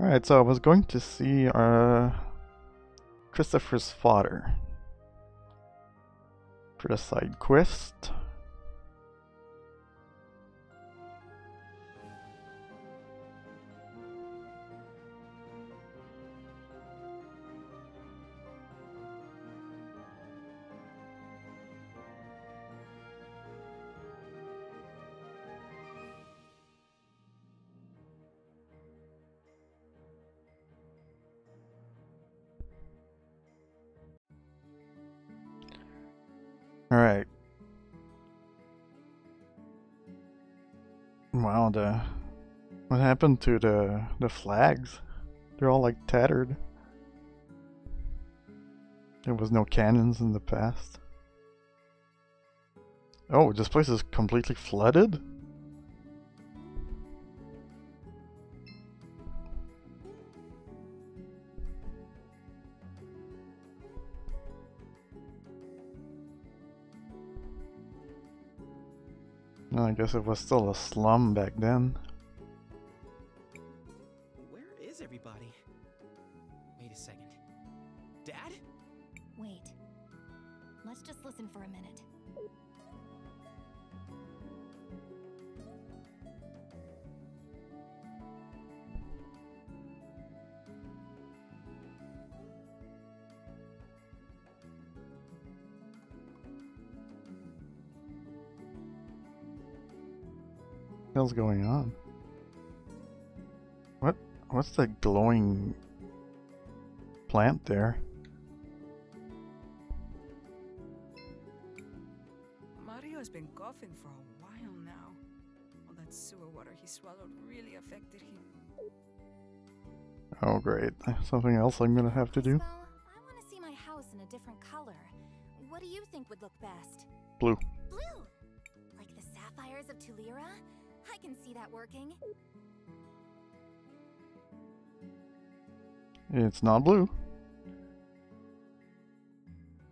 Alright, so I was going to see uh, Christopher's father for the side quest. Happened to the the flags? They're all like tattered. There was no cannons in the past. Oh, this place is completely flooded? I guess it was still a slum back then. Hell's going on? What? What's the glowing plant there? Mario has been coughing for a while now. All that sewer water he swallowed really affected him. Oh great, something else I'm gonna have to do? Well, I want to see my house in a different color. What do you think would look best? Blue. Blue! Like the sapphires of Tulira? I can see that working. It's not blue.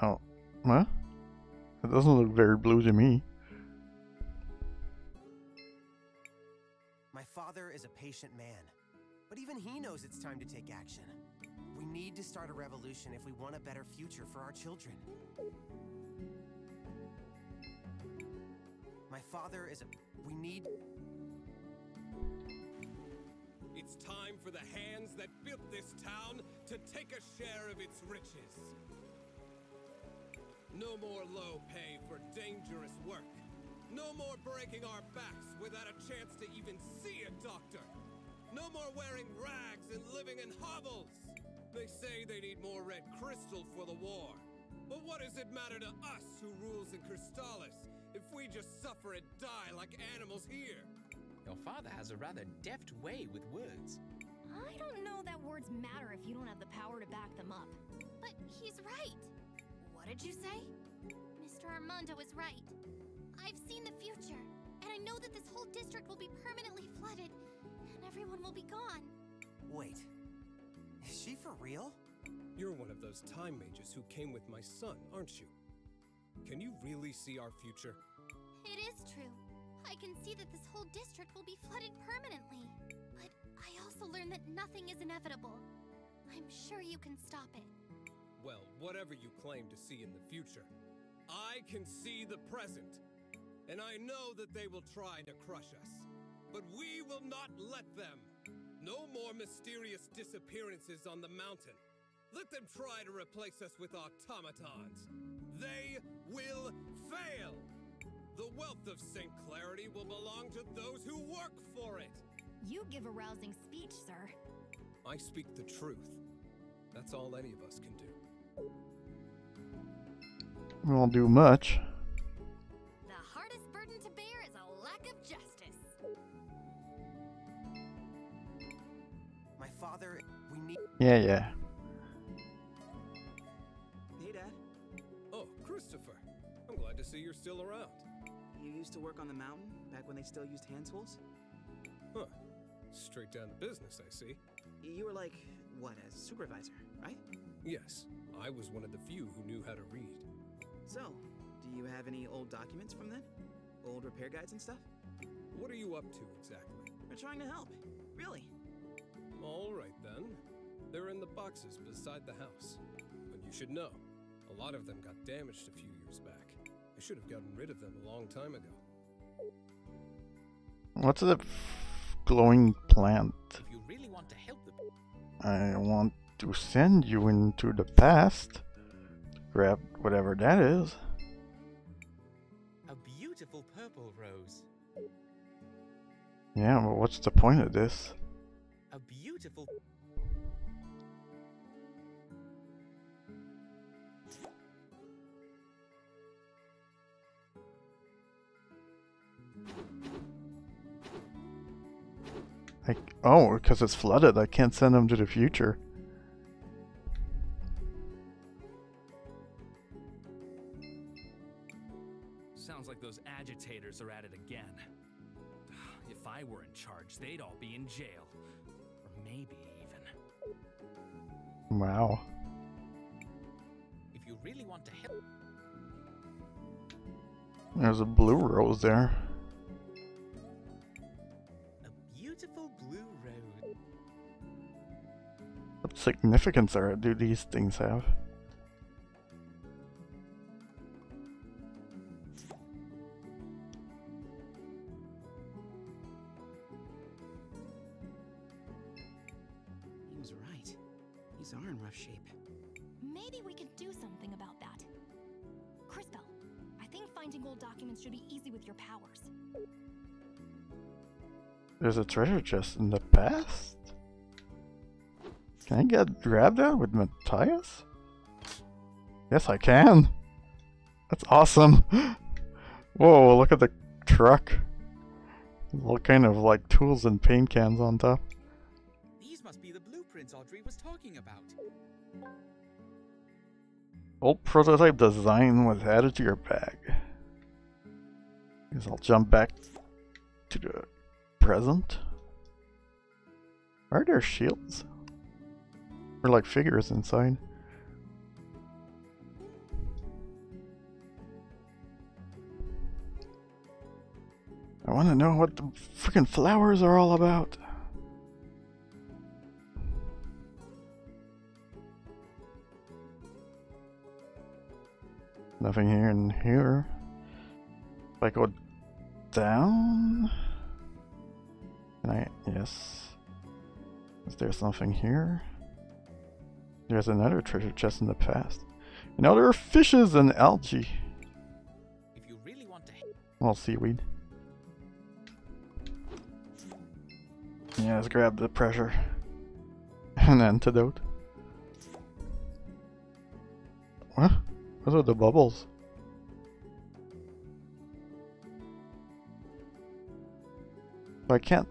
Oh, what? It doesn't look very blue to me. My father is a patient man, but even he knows it's time to take action. We need to start a revolution if we want a better future for our children. My father is a. We need. It's time for the hands that built this town to take a share of its riches. No more low pay for dangerous work. No more breaking our backs without a chance to even see a doctor. No more wearing rags and living in hovels. They say they need more red crystal for the war. But what does it matter to us who rules in Crystallis if we just suffer and die like animals here? Your father has a rather deft way with words. I don't know that words matter if you don't have the power to back them up. But he's right. What did you say? Mr. Armando is right. I've seen the future, and I know that this whole district will be permanently flooded, and everyone will be gone. Wait. Is she for real? You're one of those time mages who came with my son, aren't you? Can you really see our future? It is true. I can see that this whole district will be flooded permanently. But I also learned that nothing is inevitable. I'm sure you can stop it. Well, whatever you claim to see in the future, I can see the present. And I know that they will try to crush us. But we will not let them. No more mysterious disappearances on the mountain. Let them try to replace us with automatons. They will fail. The wealth of St. Clarity will belong to those who work for it. You give a rousing speech, sir. I speak the truth. That's all any of us can do. We won't do much. The hardest burden to bear is a lack of justice. My father. We need. Yeah, yeah. Hey, Dad. Oh, Christopher. I'm glad to see you're still around. Used to work on the mountain back when they still used hand tools? Huh. Straight down to business, I see. You were like, what, a supervisor, right? Yes, I was one of the few who knew how to read. So, do you have any old documents from then? Old repair guides and stuff? What are you up to exactly? We're trying to help. Really. All right then. They're in the boxes beside the house. But you should know, a lot of them got damaged a few years back. I should have gotten rid of them a long time ago. What's the glowing plant? If you really want to help the I want to send you into the past. Grab whatever that is. a beautiful purple rose. Yeah, but what's the point of this? A beautiful oh, because it's flooded. I can't send them to the future. Sounds like those agitators are at it again. If I were in charge, they'd all be in jail. Or maybe even. Wow. if you really want to help There's a blue rose there. Significance are do these things have? He was right. These are in rough shape. Maybe we could do something about that. Crisbell, I think finding old documents should be easy with your powers. There's a treasure chest in the past? Can I get grabbed that with Matias? Yes, I can. That's awesome. Whoa, look at the truck. All kind of like tools and paint cans on top. These must be the blueprints Audrey was talking about. Old prototype design was added to your bag. Guess I'll jump back to the present. Are there shields? Or like figures inside? I want to know what the freaking flowers are all about. Nothing here and here. If I go down. Can I? Yes. Is there something here? There's another treasure chest in the past. You know, there are fishes and algae. If you really want to Well, seaweed. Yeah, let's grab the pressure. An antidote. What? Those are the bubbles. I can't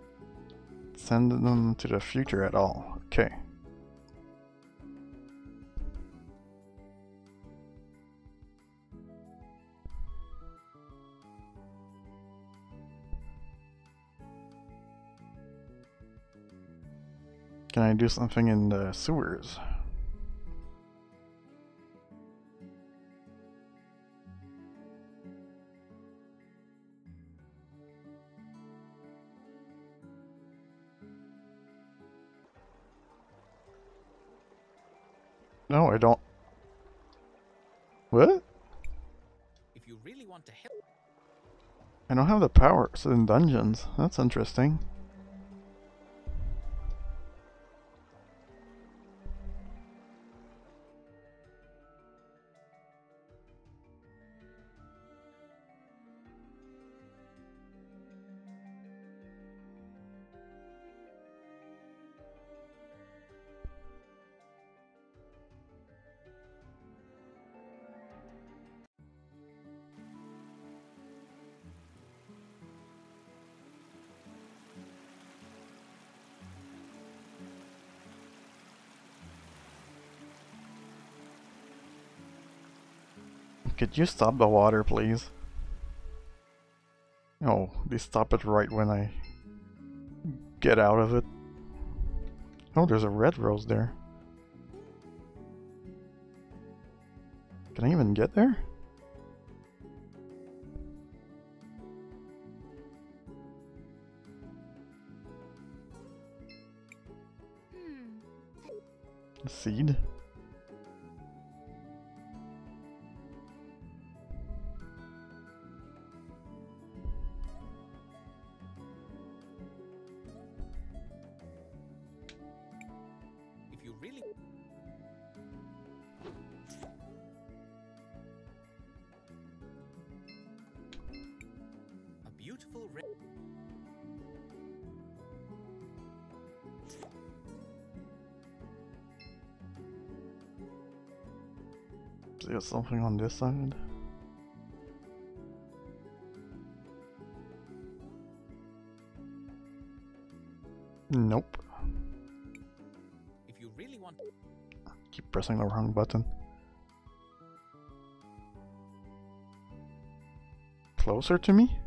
send them to the future at all. Okay. Can I do something in the sewers? No, I don't. What? if you really want to help I don't have the powers in dungeons. That's interesting. Could you stop the water, please? Oh, they stop it right when I get out of it. Oh, there's a red rose there. Can I even get there? Hmm. Seed. Really a beautiful red Is there something on this side? Nope. Pressing the wrong button. Closer to me?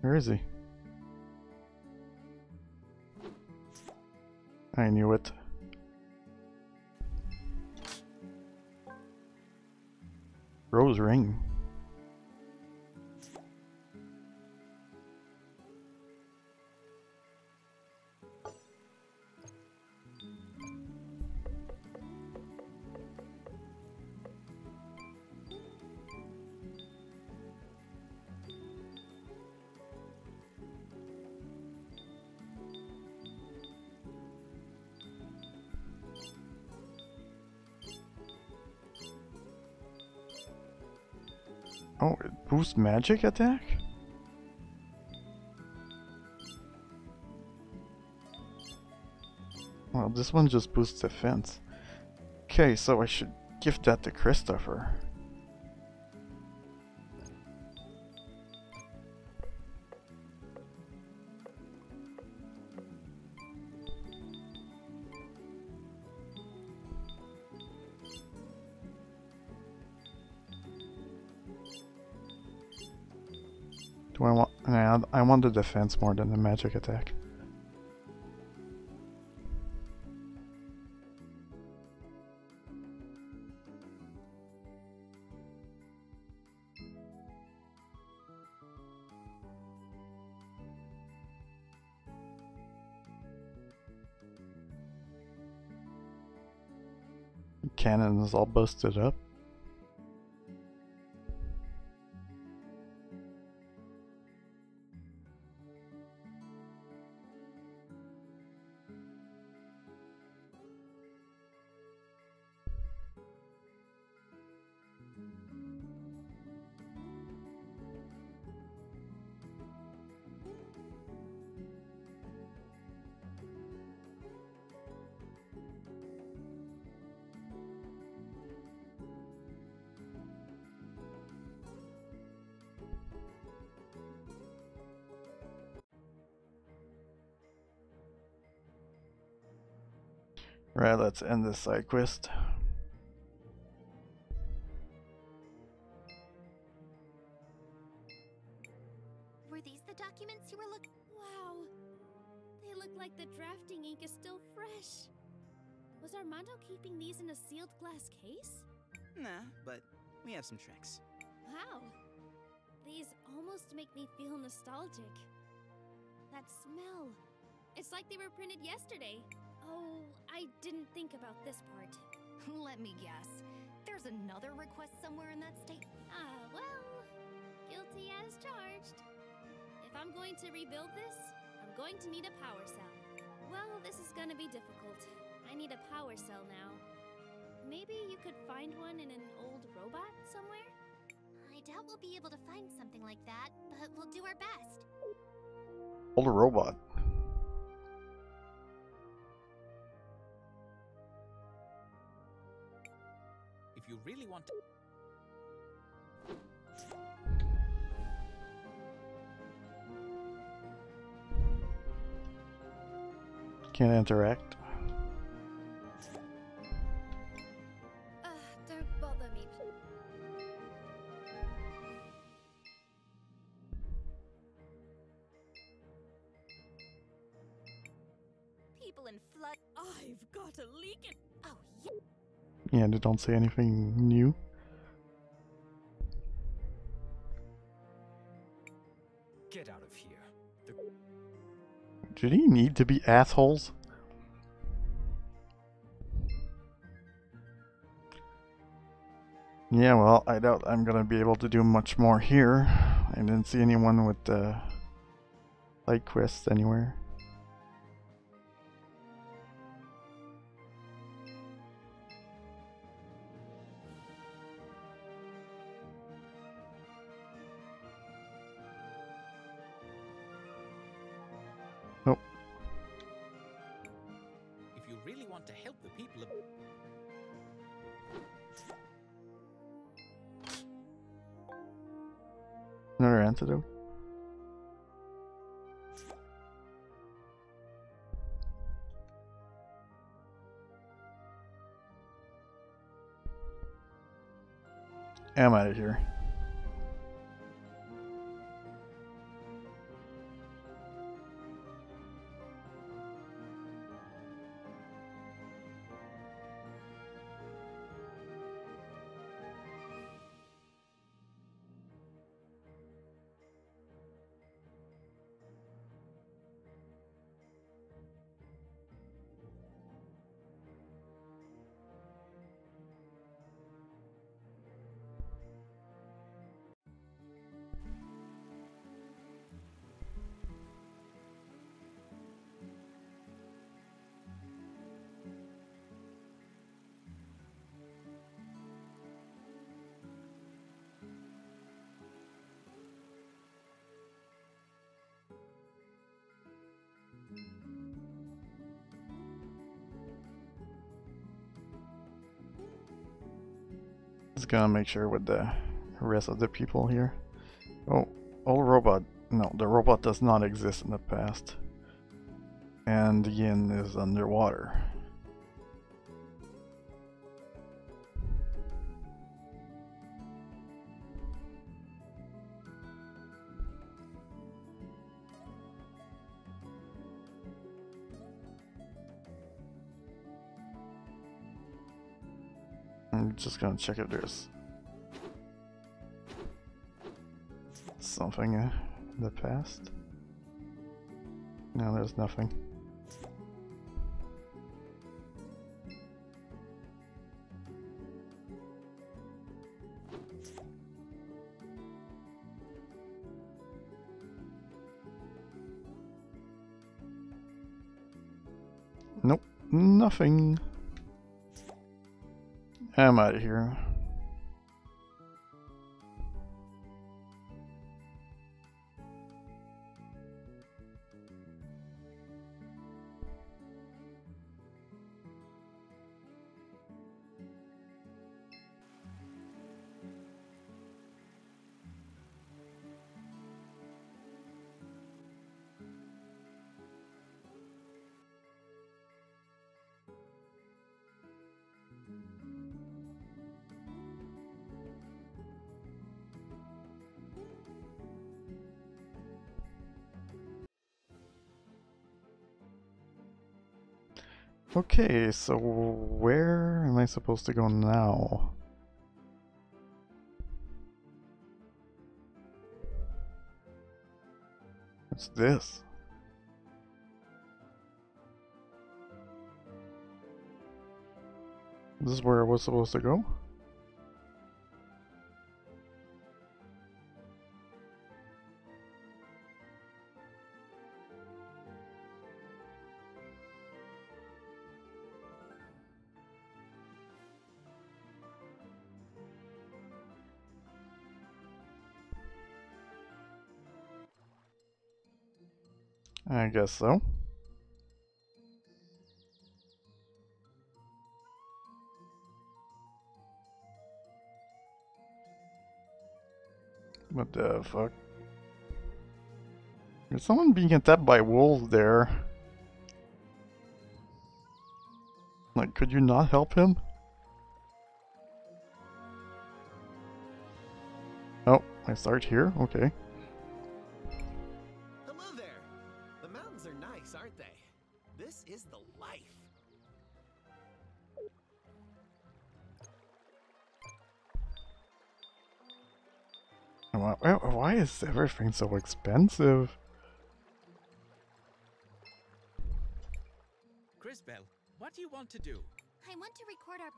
Where is he? I knew it. Rose ring. Oh, it boosts magic attack? Well, this one just boosts defense. Okay, so I should give that to Christopher. Nah, I want the defense more than the magic attack. Cannon is all busted up. Right, let's end this side quest. Were these the documents you were looking? Wow. They look like the drafting ink is still fresh. Was Armando keeping these in a sealed glass case? Nah, but we have some tricks. Wow. These almost make me feel nostalgic. That smell. It's like they were printed yesterday. Oh, I didn't think about this part. Let me guess. There's another request somewhere in that state. Ah, well, guilty as charged. If I'm going to rebuild this, I'm going to need a power cell. Well, this is gonna be difficult. I need a power cell now. Maybe you could find one in an old robot somewhere? I doubt we'll be able to find something like that, but we'll do our best. Old robot. You really want to Can't interact. don't see anything new. Get out of here. The Did he need to be assholes? Yeah, well, I doubt I'm gonna be able to do much more here. I didn't see anyone with the uh, light quests anywhere. Really want to help the people of Another antidote. I'm out of here. Gonna make sure with the rest of the people here. Oh, old robot. No, the robot does not exist in the past. And inn is underwater. Just gonna check if there's something in the past. No, there's nothing. Nope, nothing. I'm out of here. Okay, so where am I supposed to go now? What's this? This is where I was supposed to go? I guess so. What the fuck? There's someone being attacked by wolves there. Like, could you not help him? Oh, I start here? Okay. everything so expensive? Crisbell, what do you want to do? I want to record our...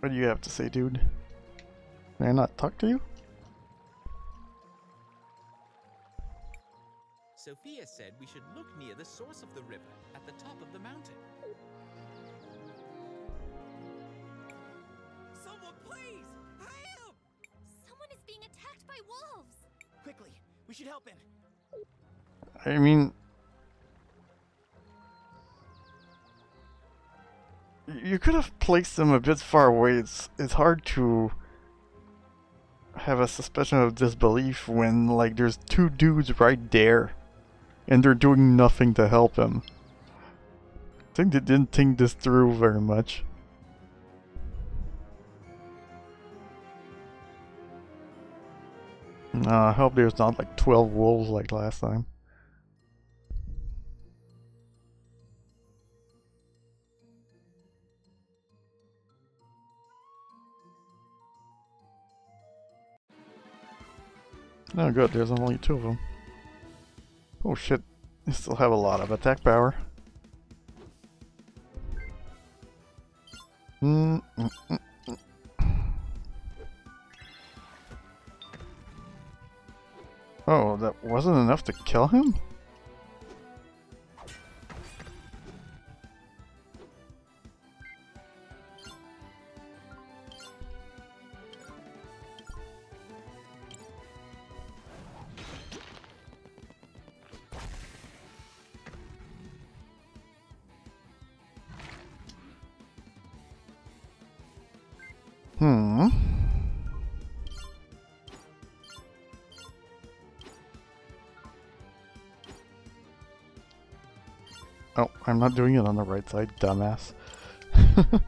What do you have to say, dude? Can I not talk to you? Sophia said we should look near the source of the river at the top of the mountain. Quickly, we should help him. I mean, you could have placed them a bit far away. It's it's hard to have a suspicion of disbelief when like there's two dudes right there, and they're doing nothing to help him. I think they didn't think this through very much. Uh, I hope there's not like 12 wolves like last time. Oh good, there's only two of them. Oh shit, they still have a lot of attack power. Mm -mm -mm wasn't enough to kill him? I'm not doing it on the right side, dumbass.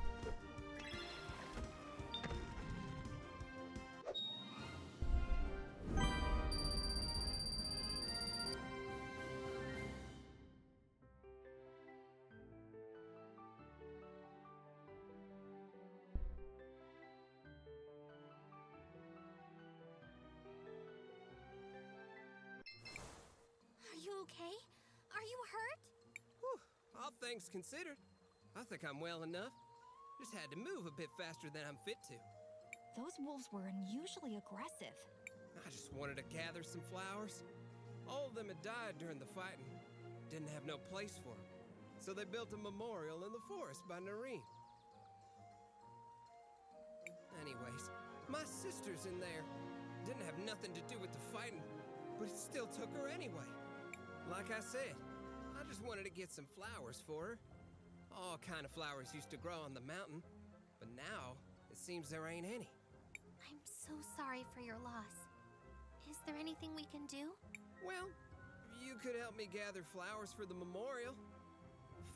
things considered, I think I'm well enough. Just had to move a bit faster than I'm fit to. Those wolves were unusually aggressive. I just wanted to gather some flowers. All of them had died during the fighting. Didn't have no place for them. So they built a memorial in the forest by Nareen. Anyways, my sister's in there. Didn't have nothing to do with the fighting, but it still took her anyway. Like I said, just wanted to get some flowers for her. All kind of flowers used to grow on the mountain, but now it seems there ain't any. I'm so sorry for your loss. Is there anything we can do? Well, you could help me gather flowers for the memorial.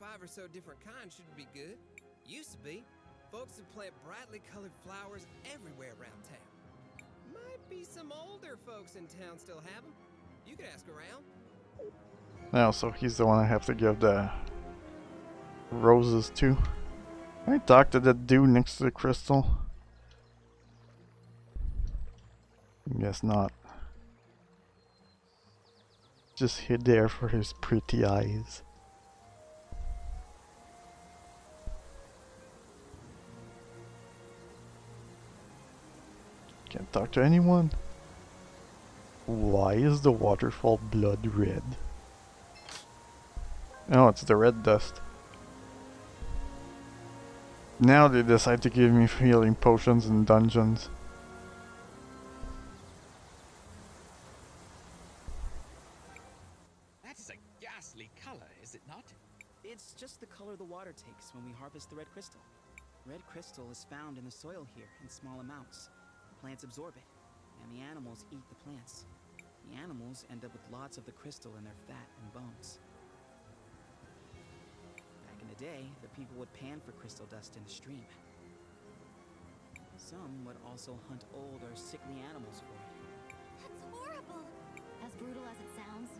Five or so different kinds should be good. Used to be. Folks would plant brightly colored flowers everywhere around town. Might be some older folks in town still have them. You could ask around. Now, so he's the one I have to give the roses to. Can I talked to that dude next to the crystal. Guess not. Just hid there for his pretty eyes. Can't talk to anyone. Why is the waterfall blood red? Oh, it's the red dust. Now they decide to give me healing potions in dungeons. That is a ghastly color, is it not? It's just the color the water takes when we harvest the red crystal. Red crystal is found in the soil here in small amounts. Plants absorb it, and the animals eat the plants. The animals end up with lots of the crystal in their fat and bones. Back in the day, the people would pan for crystal dust in the stream. Some would also hunt old or sickly animals for it. That's horrible! As brutal as it sounds,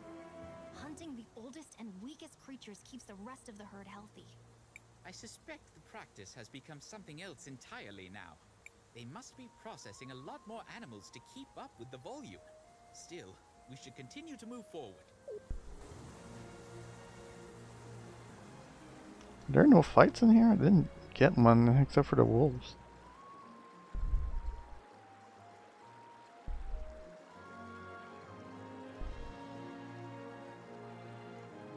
hunting the oldest and weakest creatures keeps the rest of the herd healthy. I suspect the practice has become something else entirely now. They must be processing a lot more animals to keep up with the volume. Still, we should continue to move forward. There are no fights in here? I didn't get one except for the wolves.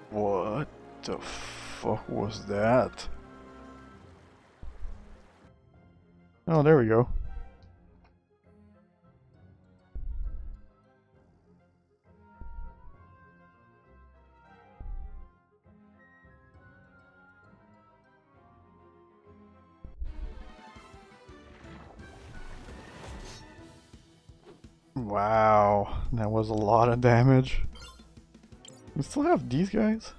What the fuck was that? Oh, there we go. Wow, that was a lot of damage. We still have these guys?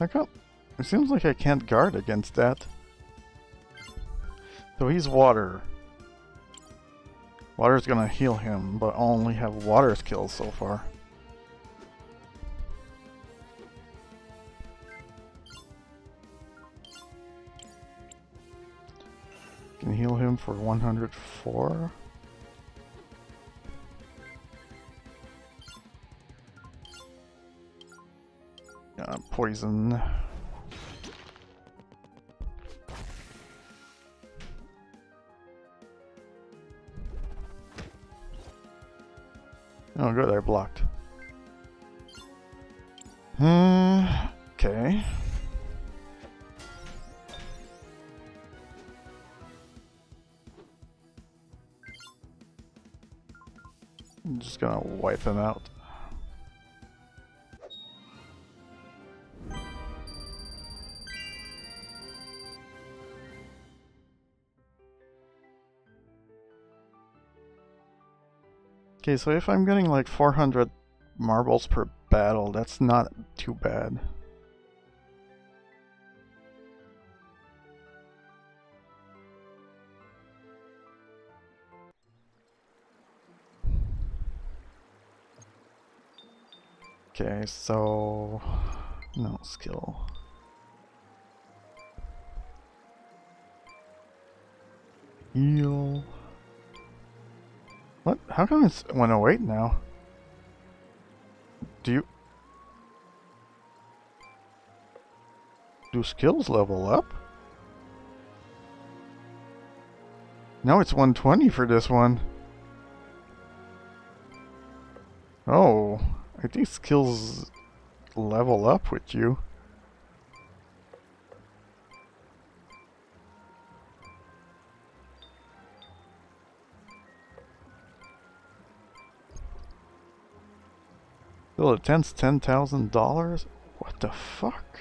How come? It seems like I can't guard against that. So he's water. Water's gonna heal him, but only have water skills so far. Can heal him for 104. Poison. Oh, good, they're blocked. Uh, okay. I'm just gonna wipe him out. Okay, so if I'm getting like 400 marbles per battle, that's not too bad. Okay, so no skill. Heal. What? How come it's 108 now? Do you... Do skills level up? No, it's 120 for this one. Oh, I think skills level up with you. Still attempts ten thousand dollars? What the fuck?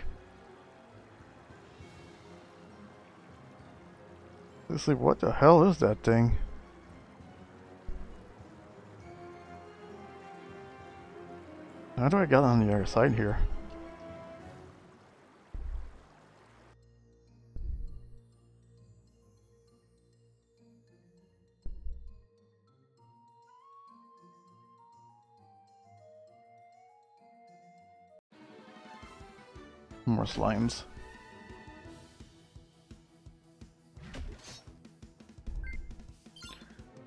This like what the hell is that thing? How do I get on the other side here? Slimes.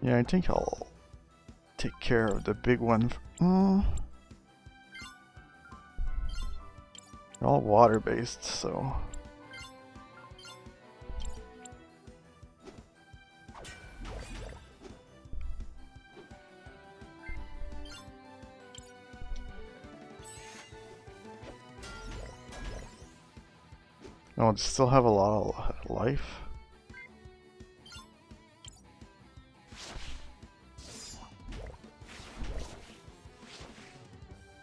Yeah, I think I'll take care of the big one. Uh, they're all water based, so. Oh, it still have a lot of life.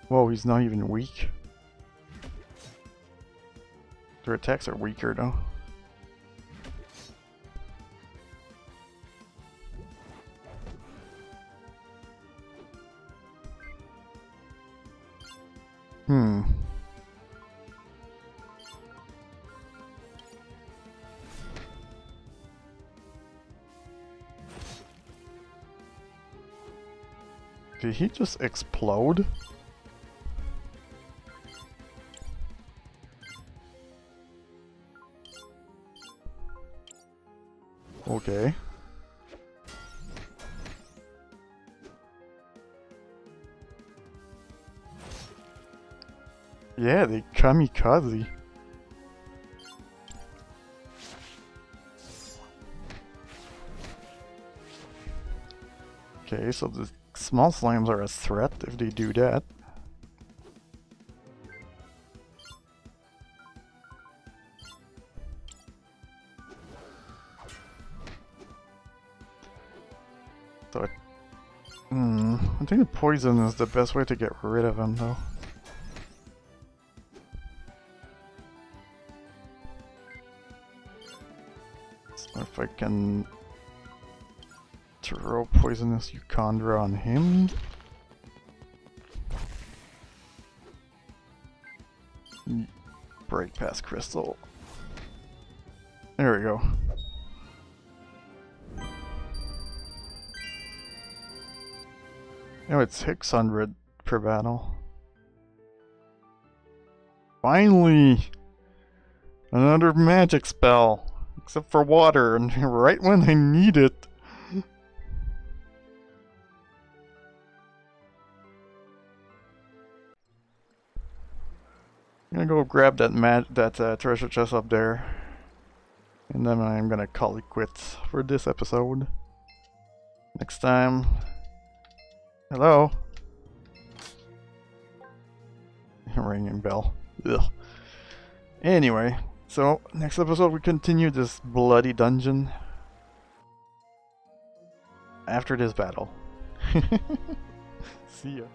Whoa, he's not even weak. Their attacks are weaker though. He just explode? Okay. Yeah, the kamikaze. Okay, so the small slimes are a threat if they do that. So, hmm, I think the poison is the best way to get rid of him, though. If I can throw poisonous Euchondra on him. Break past crystal. There we go. Now it's 600 per battle. Finally! Another magic spell! Except for water, and right when I need it. I'm gonna go grab that mat that uh, treasure chest up there. And then I'm gonna call it quits for this episode. Next time. Hello? Ringing bell. Ugh. Anyway, so next episode we continue this bloody dungeon. After this battle. See ya.